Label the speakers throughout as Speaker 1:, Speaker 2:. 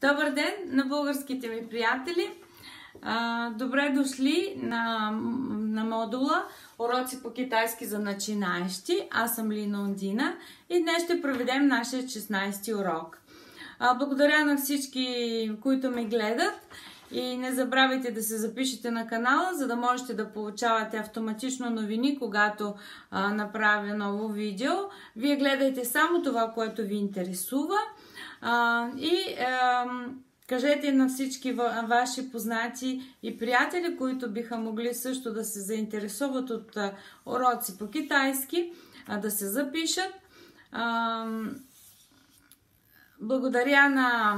Speaker 1: Добър ден на българските ми приятели! Добре дошли на, на модула Уроци по китайски за начинаещи. Аз съм Лина Ондина и днес ще проведем нашия 16-ти урок. Благодаря на всички, които ме гледат и не забравяйте да се запишете на канала, за да можете да получавате автоматично новини, когато направя ново видео. Вие гледайте само това, което ви интересува. А, и а, кажете на всички ваши познати и приятели, които биха могли също да се заинтересуват от а, уроци по китайски, а, да се запишат. А, благодаря на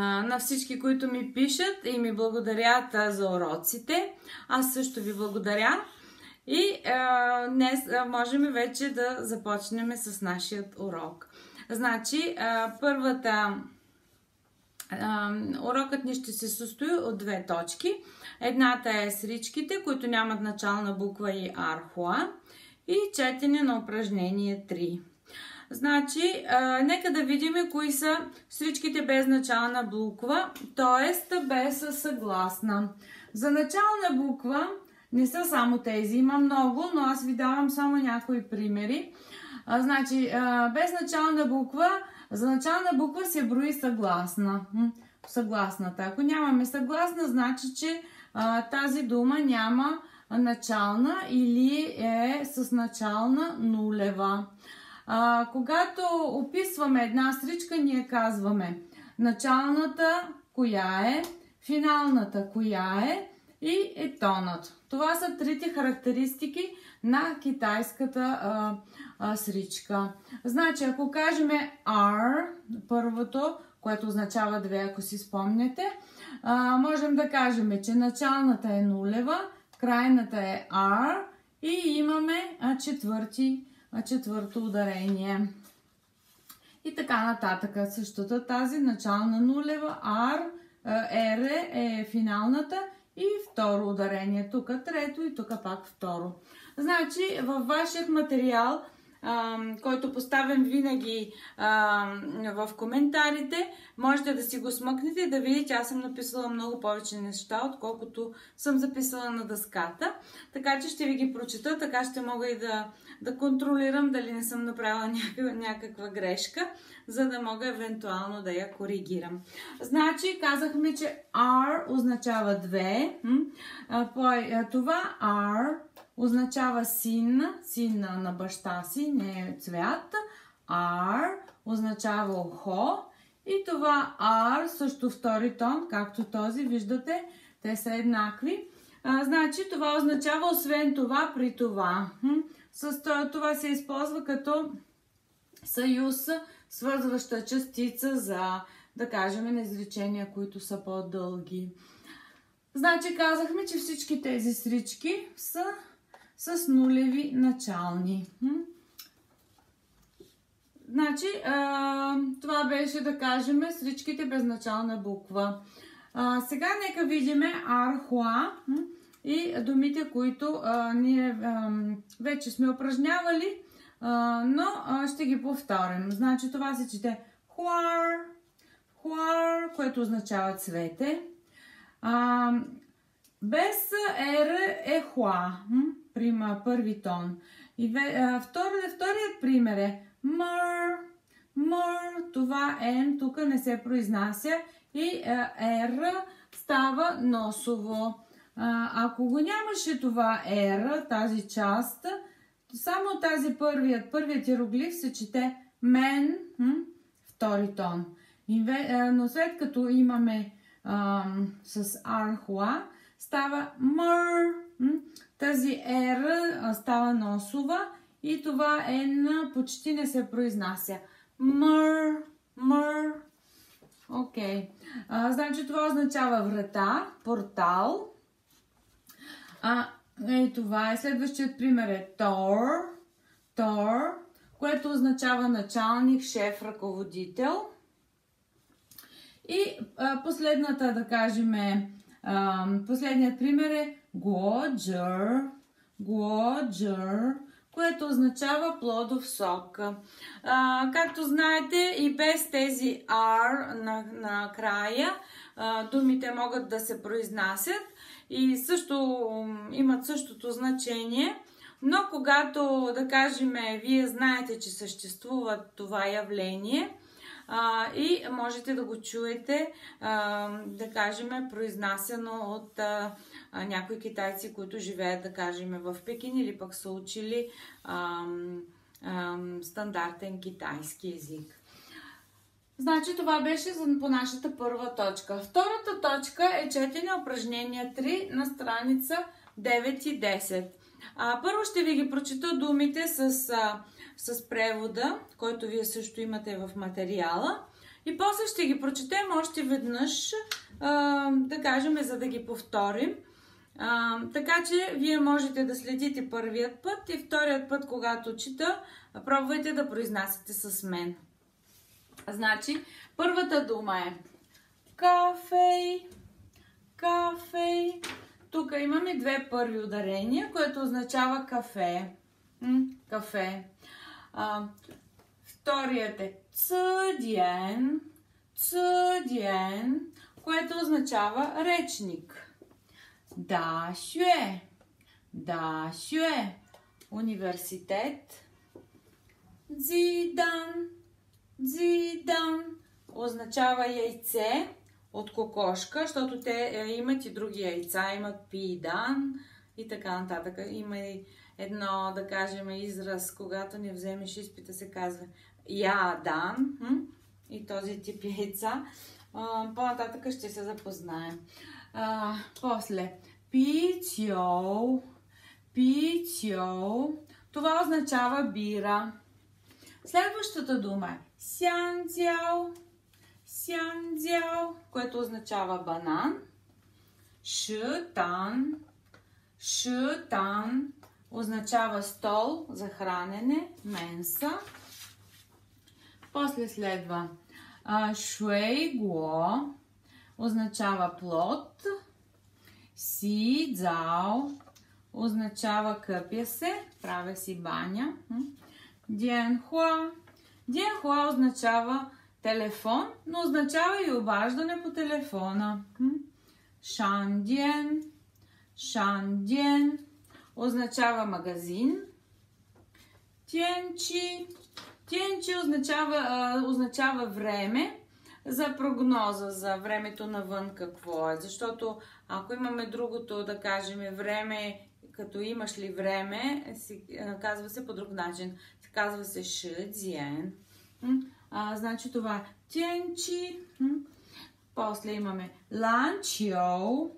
Speaker 1: на всички, които ми пишат и ми благодарят за уроците. Аз също ви благодаря. И а, днес можем вече да започнем с нашия урок. Значи, а, първата а, урокът ни ще се състои от две точки. Едната е с ричките, които нямат начална буква и архуа. И четене на упражнение 3. Значи, а, нека да видим кои са всичките без начална буква, т.е. без съгласна. За начална буква не са само тези, има много, но аз ви давам само някои примери. А, значи, без начална буква, за начална буква се брои съгласна. Съгласната. Ако нямаме съгласна, значи, че а, тази дума няма начална или е с начална нулева. А, когато описваме една стричка, ние казваме началната, коя е, финалната, коя е и етонът. Това са трите характеристики на китайската а, а, сричка. Значи, ако кажем R, първото, което означава две, ако си спомняте, а, можем да кажем, че началната е нулева, крайната е R и имаме а, четвърти четвърто ударение. И така нататък. Същата тази начална нулева, R, R е финалната и второ ударение. Тук трето и тук пак второ. Значи във вашият материал който поставям винаги в коментарите. Можете да си го смъкнете и да видите, аз съм написала много повече неща, отколкото съм записала на дъската. Така че ще ви ги прочета, така ще мога и да, да контролирам дали не съм направила някаква, някаква грешка, за да мога евентуално да я коригирам. Значи, казахме, че R означава две. Това R означава син, син на баща си, не е цвят. R означава ухо. И това R също втори тон, както този, виждате, те са еднакви. А, значи това означава освен това при това. С това се използва като съюз, свързваща частица за, да кажем, изречения, които са по-дълги. Значи казахме, че всички тези срички са с нулеви начални. Значи, това беше да кажем сричките без начална буква. Сега нека видим архуа и думите, които ние вече сме упражнявали, но ще ги повторим. Значи това се чете хуар, хуар, което означава цвете. Без ер е хуа прима, първи тон. И а, втори, вторият пример е мър, мър, това Н тук не се произнася и Р става носово. А, ако го нямаше това R, тази част, само тази първият, първият иероглиф се чете мен, втори тон. Но след като имаме а, с архуа, става мър. Тази R става носова и това N почти не се произнася. Мър, мър. Окей. Значи това означава врата, портал. А, е, това е. Следващият пример е Тор. Тор, което означава началник, шеф, ръководител. И а, последната, да кажем, а, последният пример е Годжър. Годжър, което означава плодов сок. А, както знаете, и без тези R на, на края, а, думите могат да се произнасят и също имат същото значение. Но когато, да кажем, вие знаете, че съществува това явление, а, и можете да го чуете, а, да кажем, произнасяно от а, а, някои китайци, които живеят, да кажем, в Пекин или пък са учили а, а, стандартен китайски език. Значи това беше по нашата първа точка. Втората точка е четене упражнения 3 на страница 9 и 10. А, първо ще ви ги прочита думите с, с превода, който вие също имате в материала. И после ще ги прочетем още веднъж, а, да кажем, за да ги повторим. А, така че вие можете да следите първият път и вторият път, когато чита, пробвайте да произнасяте с мен. Значи, първата дума е кафе, кафе. Тук имаме две първи ударения, което означава кафе. М- кафе. А, вторият е цъден, цъден, което означава речник. Да, шуе. Да, шуе. Университет. Зидан. Зидан. Означава яйце от кокошка, защото те е, имат и други яйца. Имат пидан и така нататък. Има и едно, да кажем, израз, когато не вземеш изпита, се казва ядан. И този тип яйца. По-нататък ще се запознаем. После, пичоу, пичоу, това означава бира. Следващата дума е сянцяо, сянцяо, което означава банан. Шутан, шутан, означава стол за хранене, менса. После следва шуейго, означава плод. Си дзао означава къпя се, правя си баня. Диенхуа. Диенхуа означава телефон, но означава и обаждане по телефона. Шандиен. Шандиен означава магазин. Тенчи. Тенчи означава, означава време за прогноза за времето навън какво е. Защото ако имаме другото, да кажем, време, като имаш ли време, си, казва се по друг начин. Казва се шъдзиен. Значи това е тенчи. После имаме ланчио.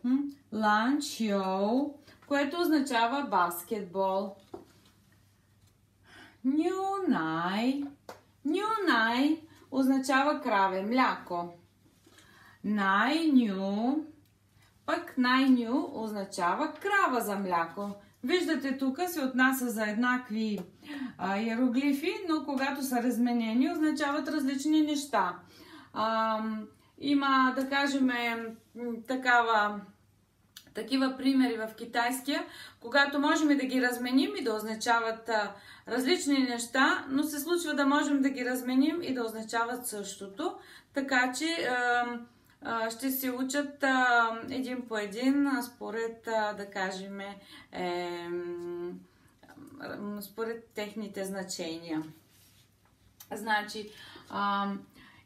Speaker 1: Ланчио, което означава баскетбол. Нюнай. Нюнай означава краве, мляко. Най-ню, пък най-ню означава крава за мляко. Виждате, тук се отнася за еднакви а, иероглифи, но когато са разменени, означават различни неща. А, има, да кажем, такава такива примери в китайския, когато можем да ги разменим и да означават а, различни неща, но се случва да можем да ги разменим и да означават същото. Така че а, ще се учат един по един, според, да кажем, е, според техните значения. Значи,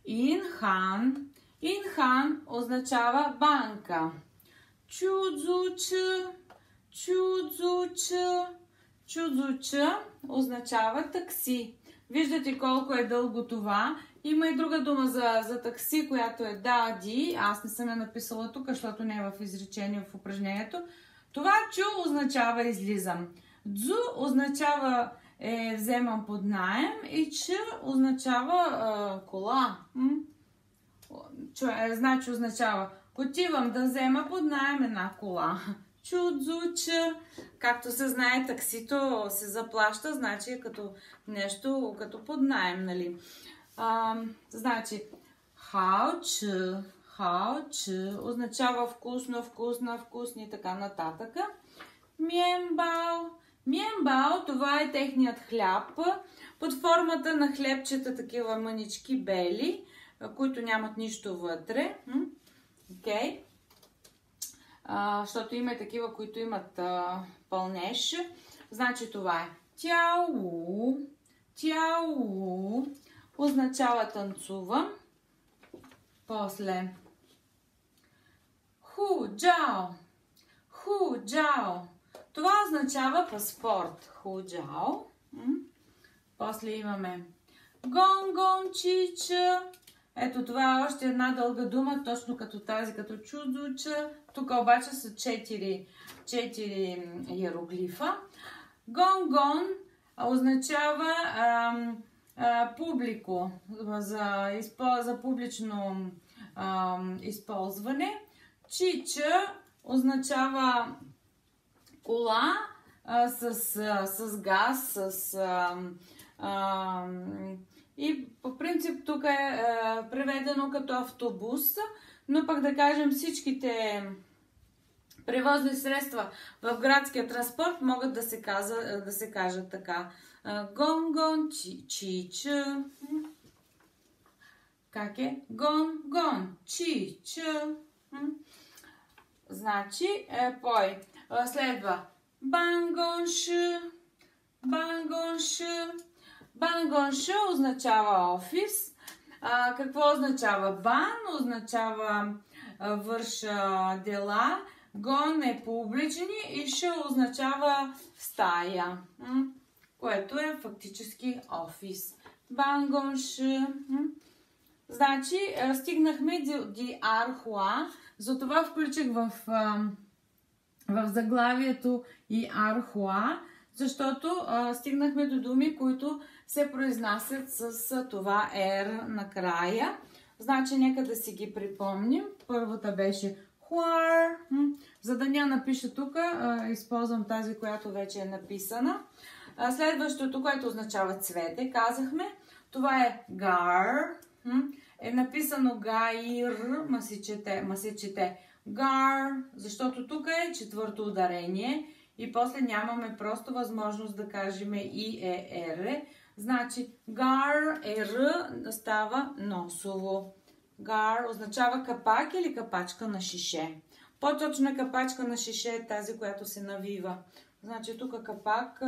Speaker 1: Инхан, Инхан означава банка. Чудзуча, чудзуча, чудзуча означава такси. Виждате колко е дълго това. Има и друга дума за, за такси, която е дади. Аз не съм я написала тук, защото не е в изречение в упражнението. Това чу означава излизам. Дзу означава е, вземам под найем и ч означава е, кола. Чу, е, значи означава Отивам да взема под найем една кола. Чудзуча. Както се знае, таксито се заплаща, значи е като нещо, като под найем, нали? А, значи, хаоч, хаоч означава вкусно, вкусна, вкусни и така нататък. Миенбао, Миенбао, това е техният хляб, под формата на хлебчета, такива мънички бели, които нямат нищо вътре. Окей. Okay. Защото има такива, които имат а, пълнеж. Значи това е тяло, тяло, означава танцувам. После ху джао, ху джао. Това означава паспорт. Ху джао. После имаме гон гон чича. Ето това е още една дълга дума, точно като тази, като чудуча. Тук обаче са четири, четири иероглифа. Гон гон означава а, а, публико, за, за публично а, използване. Чича означава кола а, с, а, с газ, с... А, а, и по принцип тук е а, преведено като автобус, но пък да кажем всичките превозни средства в градския транспорт могат да се, каза, да се кажат така. Гон, гон, чи, чи, чи. Как е? Гон, гон, чи, чи. Значи, е, пой. Следва бангонш, бангонш. Бангонш означава офис. А, какво означава бан? Означава а, върша дела. Гон е публични и ш означава стая, което е фактически офис. Бангонш. Значи, стигнахме до Архуа, затова включих в, в заглавието и Архуа, защото стигнахме до думи, които се произнасят с това R накрая. Значи, нека да си ги припомним. Първата беше хуар. За да ня напиша тук, използвам тази, която вече е написана. Следващото, което означава цвете, казахме. Това е гар. Е написано гайр, ма се чете, ма гар, защото тук е четвърто ударение и после нямаме просто възможност да кажем и е р. Значи гар е р става носово. Гар означава капак или капачка на шише. По-точна капачка на шише е тази, която се навива. Значи тук капак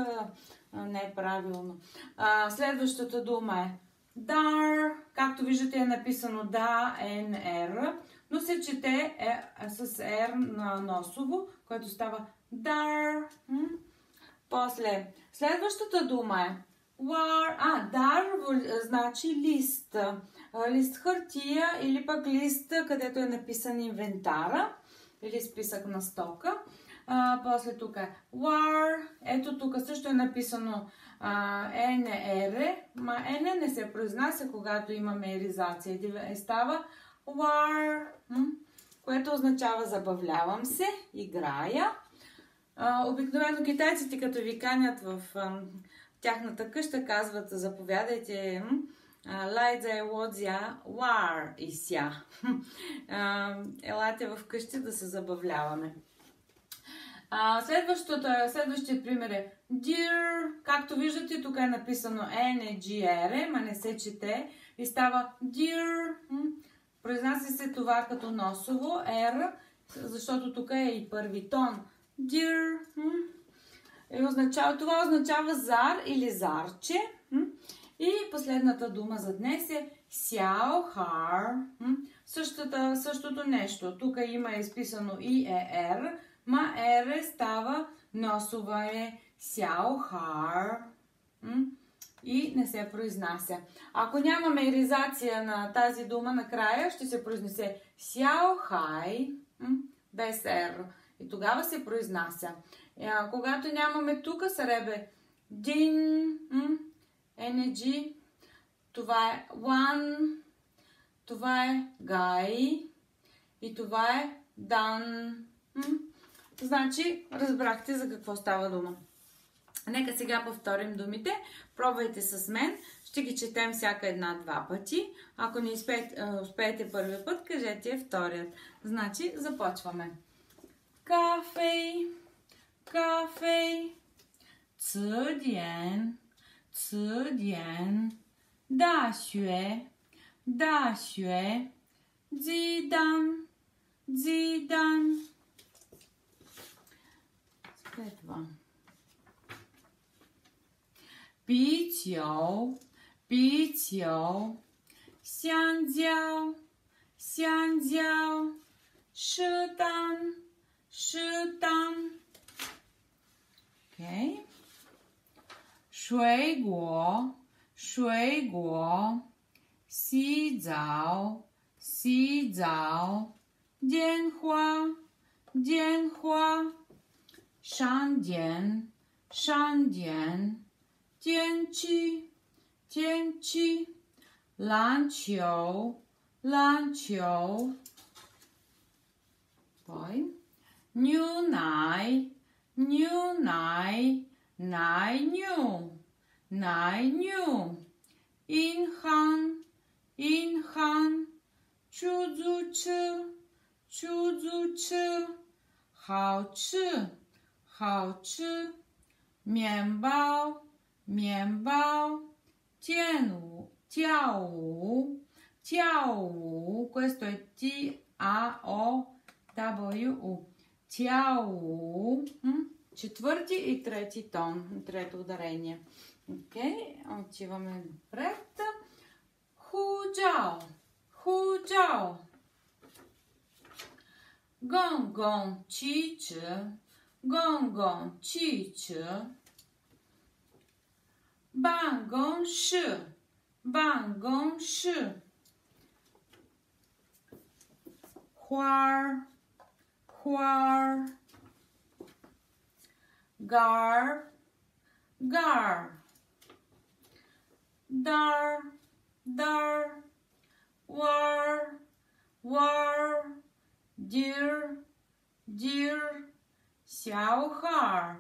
Speaker 1: не е правилно. А, следващата дума е дар. Както виждате е написано да, НР, но се чете е, с R на носово, което става дар. После, следващата дума е war. А, дар значи лист лист хартия или пък лист, където е написан инвентара или списък на стока. А, после тук е war. Ето тук също е написано NR, ма N не се произнася, когато имаме еризация. И става war, което означава забавлявам се, играя. Обикновено китайците, като ви канят в тяхната къща, казват заповядайте, Лайдза лодзя вар и. Елате в къщи да се забавляваме. следващият пример е Dear. Както виждате, тук е написано N-G-R, ма не се чете и става Dear. Произнася се това като носово R, защото тук е и първи тон. Dear. И означава, това означава зар или зарче. И последната дума за днес е сяо хар. Същата, същото нещо. Тук има изписано и е р, ма р става носова е сяо хар. И не се произнася. Ако нямаме еризация на тази дума накрая, ще се произнесе сяо хай без р. И тогава се произнася. Когато нямаме тук саребе дин, energy. Това е one. Това е guy. И това е done. Значи, разбрахте за какво става дума. Нека сега повторим думите. Пробвайте с мен. Ще ги четем всяка една-два пъти. Ако не успеете, успеете първи път, кажете вторият. Значи, започваме. Кафе, 咖啡词典词典，大学大学，鸡蛋鸡蛋。啤酒啤酒，香蕉香蕉，适当适当。OK。水果，水果，洗澡，洗澡，电话，电话，商店，商店，天气，天气，篮球，篮球，poi，牛奶，Ню, най, най, ню, най, ню. Инхан, инхан. Чудзу, чу, чудзу, чу. Хао, чу, хао, чу. Мянбао, мянбао. Тяну, тяу, тяу. Questo è T тяло, четвърти и трети тон, трето ударение. Окей, okay. отиваме напред. Худжао, худжао. Гон, гон, чи, че. Гон, гон, чи. Бан, гон, ши. Бан, гон, ши. Хуар хуар gar, gar, dar, dar, war, war, dear, dear, 小孩,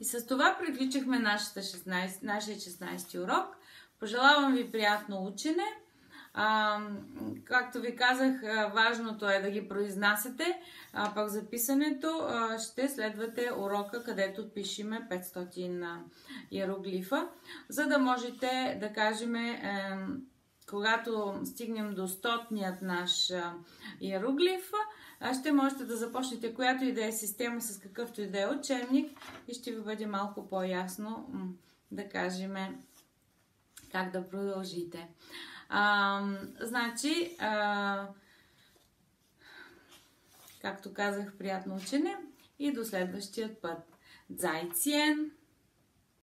Speaker 1: И с това приключихме нашата 16, нашия 16 урок. Пожелавам ви приятно учене. А, както ви казах, важното е да ги произнасяте, а пък за писането ще следвате урока, където пишеме 500 иероглифа, за да можете да кажем, е, когато стигнем до стотният наш иероглиф, ще можете да започнете която и да е система с какъвто и да е учебник и ще ви бъде малко по-ясно да кажем как да продължите. А, значи, а, както казах, приятно учене и до следващия път. Зайцен!